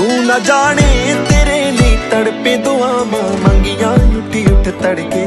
ਤੂੰ ਨਾ ਜਾਣੇ ਤੇਰੇ ਲਈ ਤੜਪੇ ਦੁਆਵਾਂ ਮੰਗੀਆਂ ਉੱਠੀ ਉੱਠ ਤੜਕੇ।